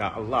Ya Allah.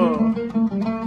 うん。